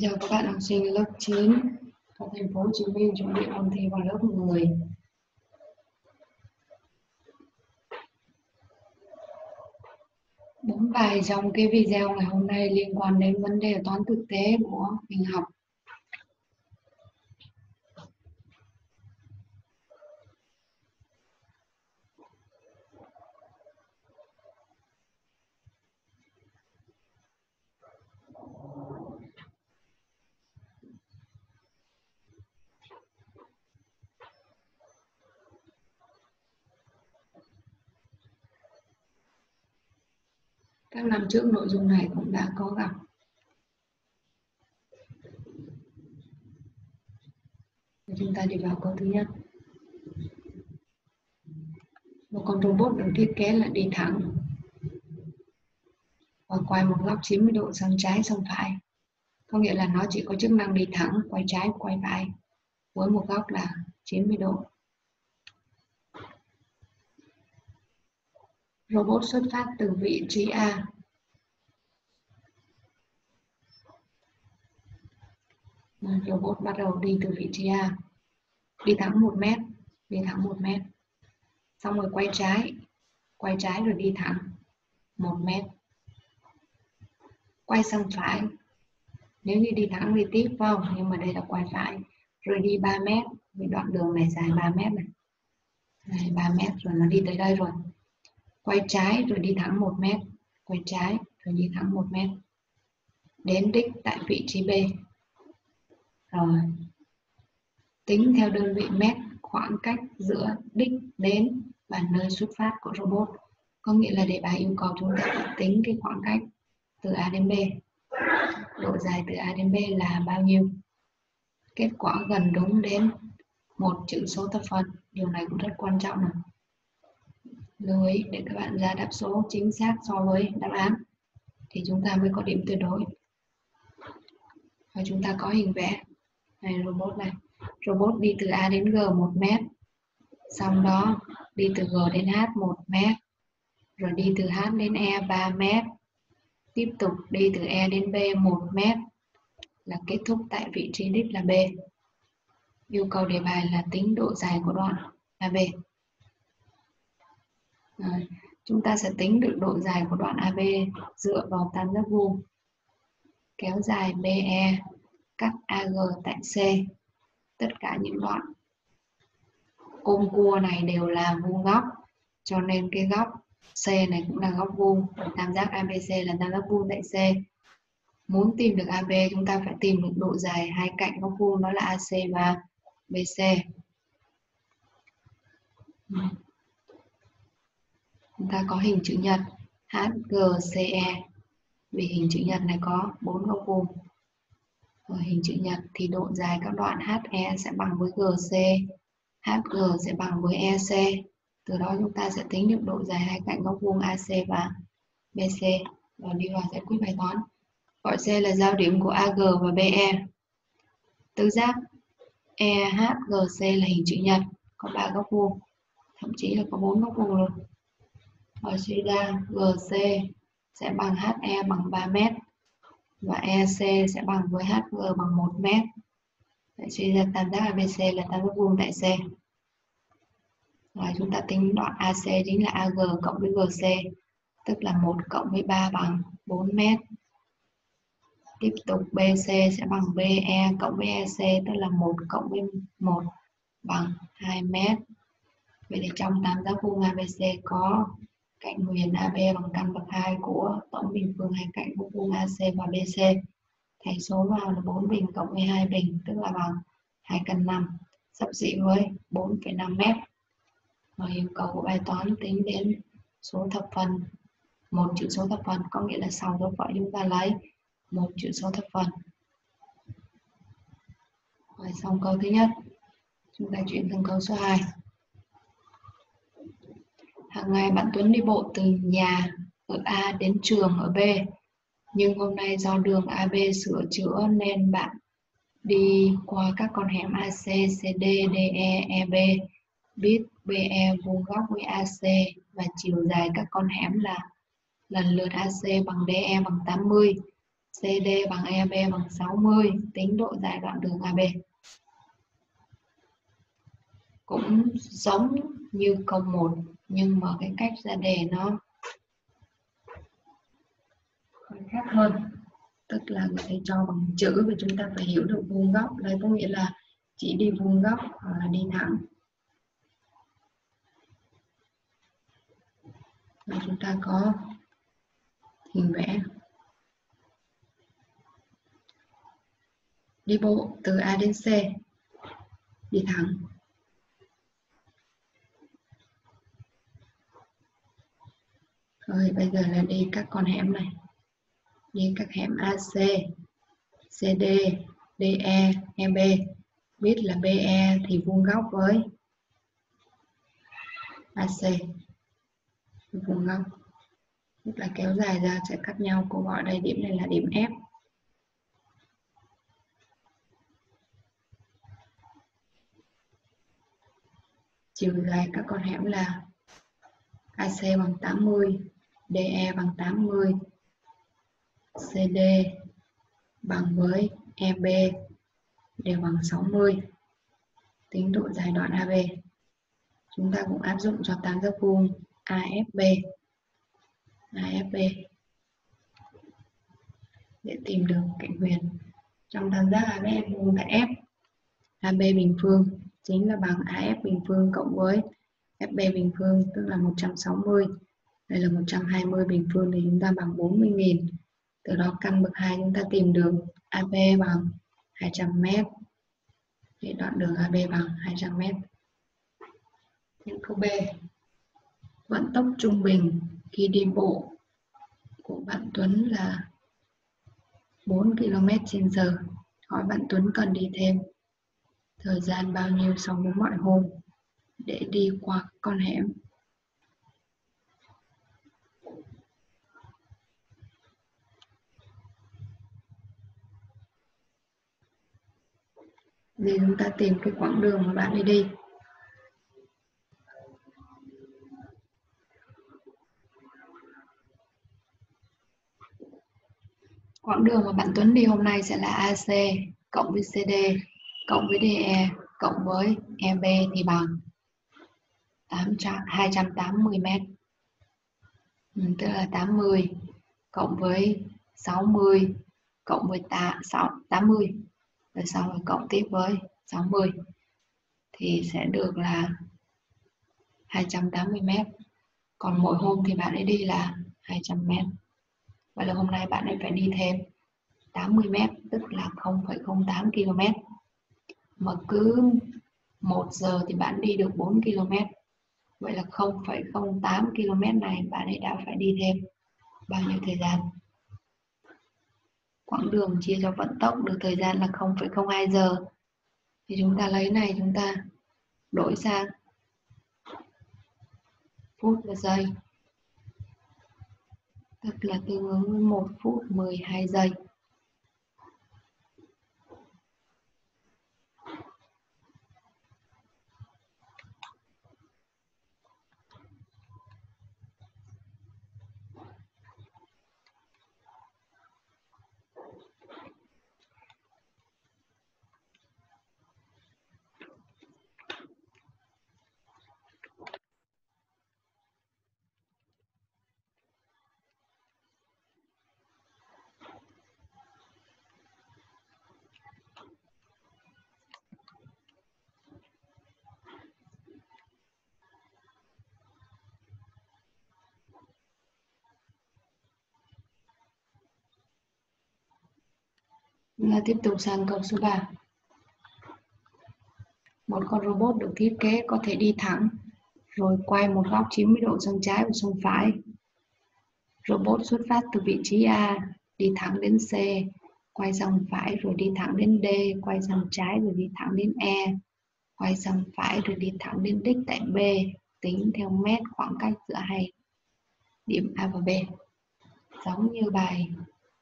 Chào các bạn học sinh lớp 9 ở thành phố Hồ Chí Minh chuẩn bị ôn thi vào lớp 10. Bốn bài trong cái video ngày hôm nay liên quan đến vấn đề toán thực tế của mình học. Các năm trước nội dung này cũng đã có gặp. Chúng ta đi vào câu thứ nhất. Một con robot được thiết kế là đi thẳng và quay một góc 90 độ sang trái sang phải. Có nghĩa là nó chỉ có chức năng đi thẳng, quay trái, quay phải với một góc là 90 độ. Robot xuất phát từ vị trí A. Robot bắt đầu đi từ vị trí A. Đi thẳng 1 mét, đi thẳng 1 mét. Xong rồi quay trái, quay trái rồi đi thẳng 1 mét. Quay sang phải. Nếu như đi thẳng đi tiếp vào, nhưng mà đây là quay phải. Rồi đi 3 mét, vì đoạn đường này dài 3 mét này. Đây, 3 mét rồi nó đi tới đây rồi quay trái rồi đi thẳng 1 mét. Quay trái rồi đi thẳng 1 mét. Đến đích tại vị trí B. Rồi. Tính theo đơn vị mét khoảng cách giữa đích đến và nơi xuất phát của robot. Có nghĩa là để bài yêu cầu chúng ta phải tính cái khoảng cách từ A đến B. Độ dài từ A đến B là bao nhiêu? Kết quả gần đúng đến một chữ số thập phần điều này cũng rất quan trọng này lưu ý để các bạn ra đáp số chính xác so với đáp án, thì chúng ta mới có điểm tuyệt đối. Và chúng ta có hình vẽ. Này, robot này. Robot đi từ A đến G 1 mét, xong đó đi từ G đến H 1 mét, rồi đi từ H đến E 3 mét, tiếp tục đi từ E đến B 1 mét, là kết thúc tại vị trí đích là B. Yêu cầu đề bài là tính độ dài của đoạn là B. Ờ, chúng ta sẽ tính được độ dài của đoạn AB dựa vào tam giác vuông, kéo dài BE cắt AG tại C. Tất cả những đoạn côn cua này đều là vuông góc, cho nên cái góc C này cũng là góc vuông. Tam giác ABC là tam giác vuông tại C. Muốn tìm được AB chúng ta phải tìm được độ dài hai cạnh góc vuông, đó là AC và BC chúng ta có hình chữ nhật HGCE vì hình chữ nhật này có bốn góc vuông ở hình chữ nhật thì độ dài các đoạn HE sẽ bằng với GC HG sẽ bằng với EC từ đó chúng ta sẽ tính được độ dài hai cạnh góc vuông AC và BC và đi vào giải quyết bài toán. Gọi C là giao điểm của AG và BE tứ giác EHGC là hình chữ nhật, có ba góc vuông, thậm chí là có bốn góc vuông luôn ở suy ra GC sẽ bằng HE bằng 3 m và EC sẽ bằng với HG bằng 1 m. Vậy suy ra tam giác ABC là tam giác vuông tại C. Rồi chúng ta tính đoạn AC chính là AG cộng với GC, tức là 1 cộng với 3 bằng 4 m. Tiếp tục BC sẽ bằng BE cộng với EC, tức là 1 cộng với 1 bằng 2 m. Vậy thì trong tam giác vuông ABC có cạnh huyền AB bằng căn bậc 2 của tổng bình phương hai cạnh của vuông AC và BC. Thầy số vào là 4 bình cộng 12 bình tức là bằng 2 căn 5 sắp xỉ với 4,5 mét. Và yêu cầu của bài toán tính đến số thập phần một chữ số thập phần có nghĩa là sau dấu phẩy chúng ta lấy một chữ số thập phần. Rồi xong câu thứ nhất. Chúng ta chuyển sang câu số 2. Hàng ngày bạn Tuấn đi bộ từ nhà ở A đến trường ở B. Nhưng hôm nay do đường AB sửa chữa nên bạn đi qua các con hẻm AC, CD, DE, EB, biết BE vuông góc với AC và chiều dài các con hẻm là lần lượt AC bằng DE bằng 80, CD bằng EB bằng 60 tính độ dài đoạn đường AB cũng giống như câu 1 nhưng mà cái cách ra đề nó khác hơn. Tức là người ta cho bằng chữ và chúng ta phải hiểu được vuông góc. Đây có nghĩa là chỉ đi vuông góc hoặc là đi thẳng và chúng ta có hình vẽ. Đi bộ từ A đến C, đi thẳng. Rồi bây giờ là đi các con hẻm này. Đi các hẻm AC CD DE EB biết là BE thì vuông góc với AC vuông góc. Tức là kéo dài ra sẽ cắt nhau. Cô gọi đây điểm này là điểm F. Chiều dài các con hẻm là AC bằng 80 DE bằng 80 CD bằng với EB đều bằng 60 tính độ dài đoạn AB chúng ta cũng áp dụng cho tam giác vuông AFB AFB để tìm được cạnh huyền. Trong tam giác AB vuông tại F AB bình phương, chính là bằng AF bình phương cộng với FB bình phương, tức là 160 đây là 120 bình phương thì chúng ta bằng 40.000 từ đó căn bậc 2 chúng ta tìm được AB bằng 200m thì đoạn đường AB bằng 200m những câu B. Vận tốc trung bình khi đi bộ của bạn Tuấn là 4 km h hỏi bạn Tuấn cần đi thêm thời gian bao nhiêu so với mọi hôm để đi qua con hẻm? Thì chúng ta tìm cái quãng đường mà bạn đi đi. Quãng đường mà bạn Tuấn đi hôm nay sẽ là AC cộng với CD cộng với DE cộng với EB thì bằng 800, 280 m ừ, tức là 80 cộng với 60 cộng với 6, 80 rồi sau rồi cộng tiếp với 60 thì sẽ được là 280 m còn mỗi hôm thì bạn ấy đi là 200 m vậy là hôm nay bạn ấy phải đi thêm 80 m tức là 0,08 km mà cứ 1 giờ thì bạn đi được 4 km vậy là 0,08 km này bạn ấy đã phải đi thêm bao nhiêu thời gian? Quãng đường chia cho vận tốc được thời gian là 0,02 giờ. Thì chúng ta lấy này chúng ta đổi sang phút và giây. Tức là tương ứng với 1 phút 12 giây. Chúng ta tiếp tục sang câu số 3. Một con robot được thiết kế có thể đi thẳng rồi quay một góc 90 độ sang trái và sang phải. Robot xuất phát từ vị trí A, đi thẳng đến C, quay sang phải rồi đi thẳng đến D, quay sang trái rồi đi thẳng đến E, quay sang phải rồi đi thẳng đến đích tại B, tính theo mét khoảng cách giữa hai điểm A và B. Giống như bài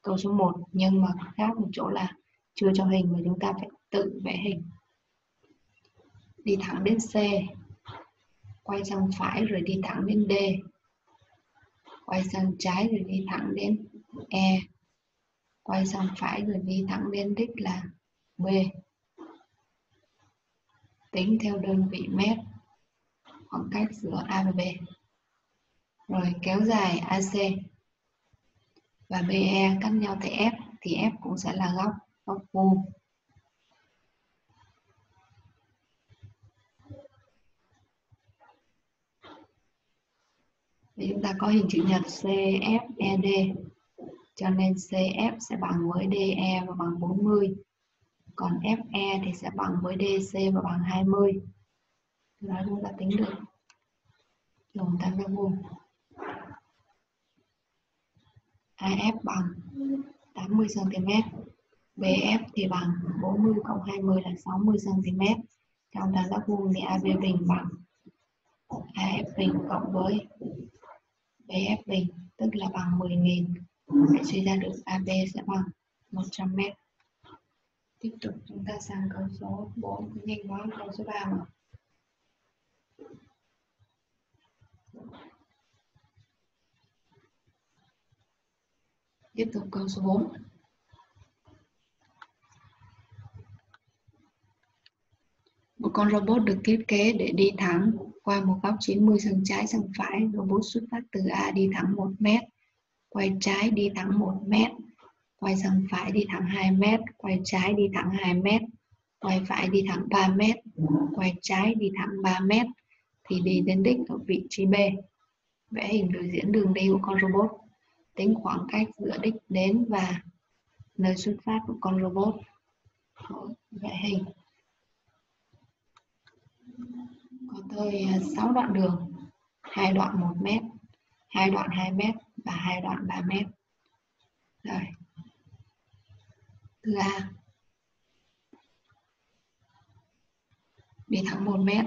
câu số 1 nhưng mà khác một chỗ là chưa cho hình mà chúng ta phải tự vẽ hình. Đi thẳng đến C, quay sang phải rồi đi thẳng đến D, quay sang trái rồi đi thẳng đến E quay sang phải rồi đi thẳng đến đích là B. Tính theo đơn vị mét khoảng cách giữa A và B. Rồi kéo dài AC và BE cắt nhau tại F thì F cũng sẽ là góc góc vuông. Thì chúng ta có hình chữ nhật CFED cho nên CF sẽ bằng với DE và bằng 40 còn FE thì sẽ bằng với DC và bằng 20 đó chúng ta tính được. Dùng tam giác vuông. AF bằng 80 cm BF thì bằng 40 cộng 20 là 60 cm trong tam giác vuông thì AB bình bằng AF bình cộng với BF bình, tức là bằng 10.000 để suy ra được AB sẽ bằng 100 m tiếp tục chúng ta sang câu số 4 nhanh quá câu số 3 mà tiếp tục câu số 4 Một con robot được thiết kế để đi thẳng qua một góc 90 sang trái sang phải. Robot xuất phát từ A đi thẳng 1 mét, quay trái đi thẳng 1 mét, quay sang phải đi thẳng 2 mét, quay trái đi thẳng 2 mét, quay phải đi thẳng 3 mét, quay trái đi thẳng 3 mét thì đi đến đích ở vị trí B. Vẽ hình biểu diễn đường đi của con robot. Tính khoảng cách giữa đích đến và nơi xuất phát của con robot. Vẽ hình. Có tới 6 đoạn đường, hai đoạn 1 mét, hai đoạn 2 mét và hai đoạn 3 mét. Rồi. Từ A đi thẳng 1 mét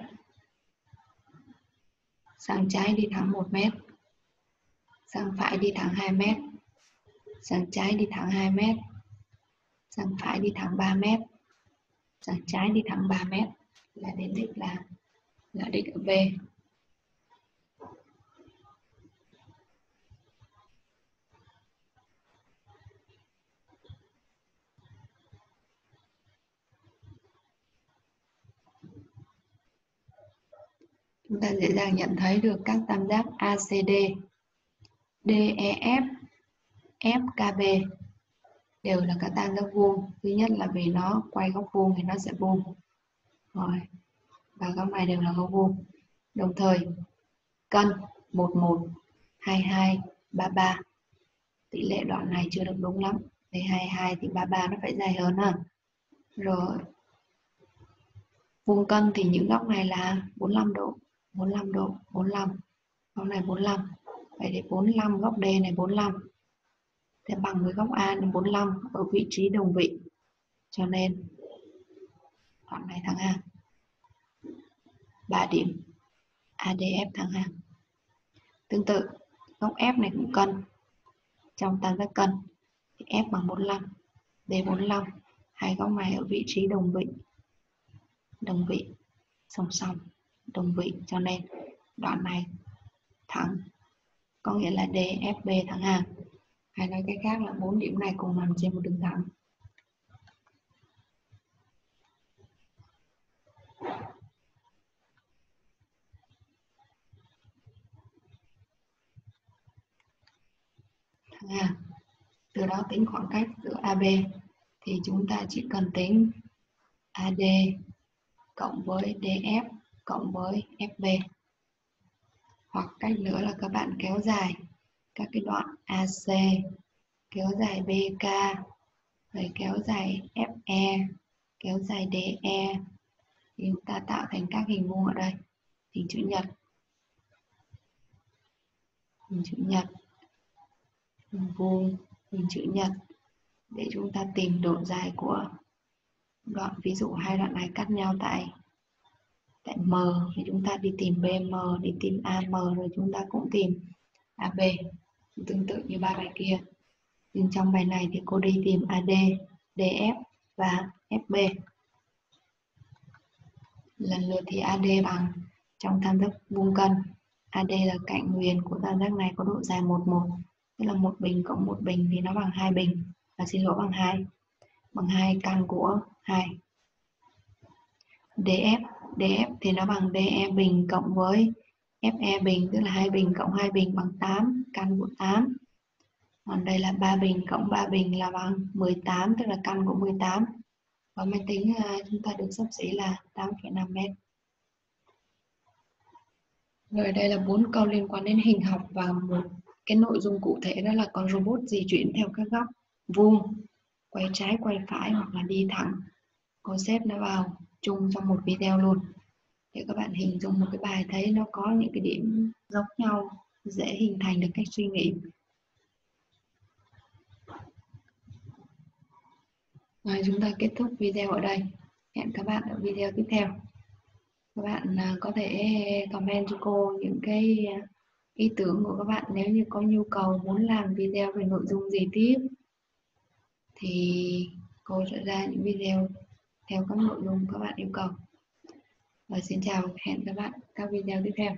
sang trái đi thẳng 1 mét sang phải đi thẳng 2 mét. Sang trái đi thẳng 2 mét. Sang phải đi thẳng 3 mét. Sang trái đi thẳng 3 mét. Là đến đích là là đích ở B. Chúng ta dễ dàng nhận thấy được các tam giác ACD, DEF, FKB đều là các tam giác vuông. Thứ nhất là vì nó quay góc vuông thì nó sẽ vuông. Rồi. Và góc này đều là góc vuông. Đồng thời cân 11, 22, 33. Tỷ lệ đoạn này chưa được đúng lắm. Thì 22 thì 33 nó phải dài hơn ha. Rồi. Vuông cân thì những góc này là 45 độ. 45 độ 45 góc này 45 vậy thì 45 góc D này 45 sẽ bằng với góc A là 45 ở vị trí đồng vị. Cho nên, đoạn này thằng A. 3 điểm. ADF thằng A. Tương tự, góc F này cũng cân. Trong tam giác cân. Thì F bằng 45 D 45 hai góc này ở vị trí đồng vị. Đồng vị, song song, đồng vị. Cho nên, đoạn này thẳng có nghĩa là DFB thẳng hàng. Hay nói cách khác là bốn điểm này cùng nằm trên một đường thẳng. Thẳng hàng. Từ đó tính khoảng cách giữa AB thì chúng ta chỉ cần tính AD cộng với DF cộng với FB hoặc cách nữa là các bạn kéo dài các cái đoạn AC kéo dài BK rồi kéo dài FE kéo dài DE thì chúng ta tạo thành các hình vuông ở đây. Hình chữ nhật. Hình chữ nhật. Hình vuông, hình chữ nhật. Để chúng ta tìm độ dài của đoạn ví dụ hai đoạn này cắt nhau tại tại M thì chúng ta đi tìm BM đi tìm AM rồi chúng ta cũng tìm AB tương tự như ba bài kia. Nhưng trong bài này thì cô đi tìm AD DF và FB lần lượt thì AD bằng trong tam giác vuông cân. AD là cạnh nguyền của tam giác này có độ dài 11 tức là một bình cộng một bình thì nó bằng hai bình. À, xin lỗi bằng hai. Bằng hai căn của hai. Df df thì nó bằng de bình cộng với fe bình tức là hai bình cộng hai bình bằng 8 căn của 8 còn đây là 3 bình cộng 3 bình là bằng 18 tức là căn của 18 và máy tính à, chúng ta được xấp xỉ là 8,5 mét. Rồi đây là bốn câu liên quan đến hình học và một cái nội dung cụ thể đó là con robot di chuyển theo các góc vuông quay trái quay phải hoặc là đi thẳng. Cô xếp nó vào chung trong một video luôn để các bạn hình dung một cái bài thấy nó có những cái điểm giống nhau, dễ hình thành được cách suy nghĩ Rồi, chúng ta kết thúc video ở đây. Hẹn các bạn ở video tiếp theo. Các bạn à, có thể comment cho cô những cái à, ý tưởng của các bạn nếu như có nhu cầu muốn làm video về nội dung gì tiếp thì cô sẽ ra những video theo các nội dung các bạn yêu cầu. Và xin chào, hẹn các bạn các video tiếp theo.